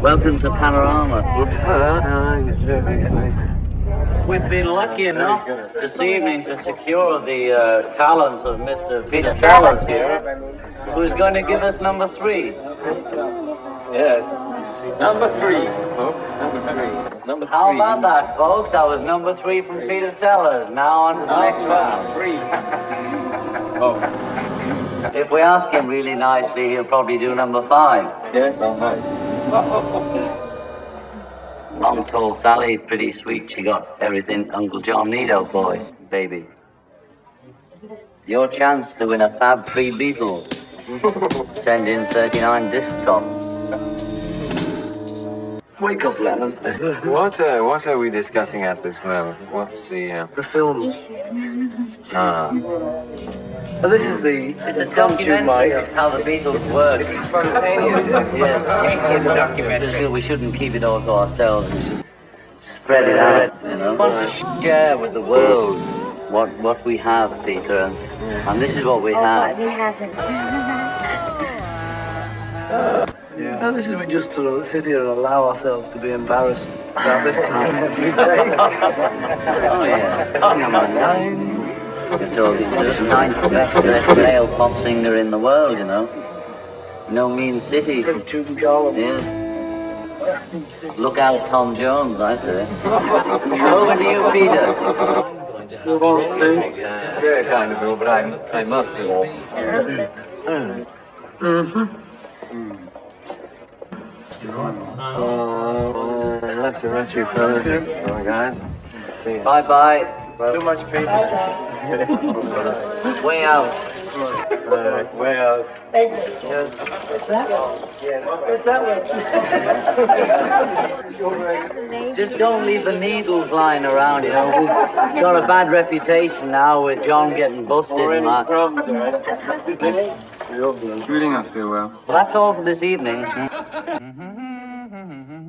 Welcome to Panorama. We've been lucky enough this evening to secure the uh, talents of Mr. Peter Sellers here, who's going to give us number three. Yes. Number three, folks. Number three. Number How about that, folks? That was number three from Peter Sellers. Now on to the next round. Three. oh. If we ask him really nicely, he'll probably do number five. Yes, all right. Long tall Sally, pretty sweet. She got everything Uncle John Nido boy, baby. Your chance to win a Fab Free Beatle. Send in 39 disc tops. Wake up, Lennon. What, uh, what are we discussing at this moment? What's the, uh... The film. Ah. Oh, this is the. It's a come to documentary my- of how the Beatles worked. Yes, It's a documentary. We shouldn't keep it all to ourselves. We should spread it out. You know, we want to share with the world what what we have, Peter, and, and this is what we Oh, have. but we haven't. No, this is we just sort of sit here and allow ourselves to be embarrassed about this time every day. Oh yes, come on now. You're talking to ninth best dressed male pop singer in the world, you know. No mean city. Yes. Look out, Tom Jones, I say. Over to you, Peter. Very kind of you, but I, I must be off. Mm-hmm. Uh, let's let you fellas. On, guys. Bye bye. Too much paper. Way out. Alright, way out. Just don't leave the needles lying around, you know. We've got a bad reputation now with John getting busted and that. Crumbs, alright? Really not feel well. Well, that's all for this evening.